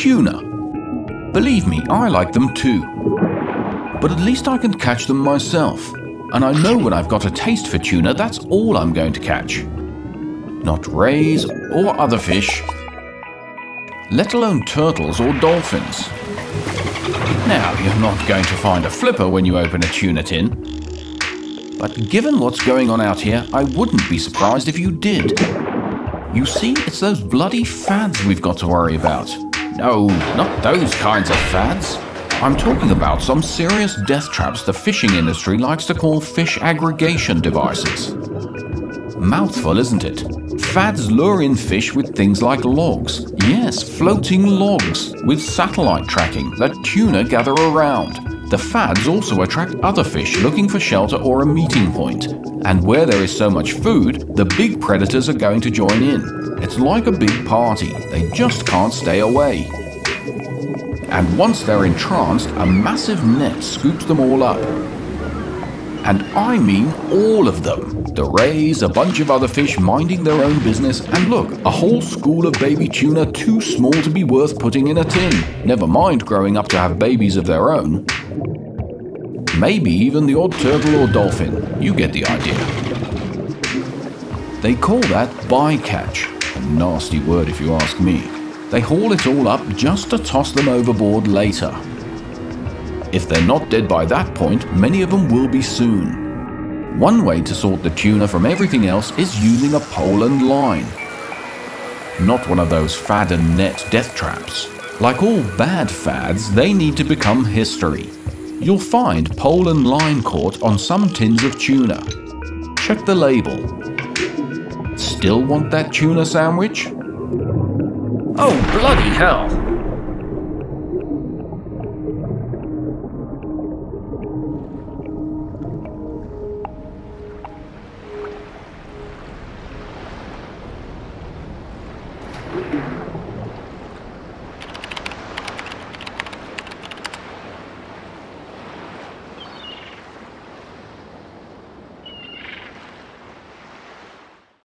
tuna. Believe me, I like them too. But at least I can catch them myself. And I know when I've got a taste for tuna, that's all I'm going to catch. Not rays or other fish, let alone turtles or dolphins. Now, you're not going to find a flipper when you open a tuna tin. But given what's going on out here, I wouldn't be surprised if you did. You see, it's those bloody fads we've got to worry about. No, not those kinds of fads. I'm talking about some serious death traps the fishing industry likes to call fish aggregation devices. Mouthful, isn't it? Fads lure in fish with things like logs. Yes, floating logs with satellite tracking that tuna gather around. The fads also attract other fish looking for shelter or a meeting point. And where there is so much food, the big predators are going to join in. It's like a big party, they just can't stay away. And once they're entranced, a massive net scoops them all up. And I mean all of them. The rays, a bunch of other fish minding their own business, and look, a whole school of baby tuna too small to be worth putting in a tin. Never mind growing up to have babies of their own. Maybe even the odd turtle or dolphin. You get the idea. They call that bycatch. A nasty word if you ask me. They haul it all up just to toss them overboard later. If they're not dead by that point, many of them will be soon. One way to sort the tuna from everything else is using a pole and line. Not one of those fad and net death traps. Like all bad fads, they need to become history. You'll find pole and line caught on some tins of tuna. Check the label. Still want that tuna sandwich? Oh, bloody hell!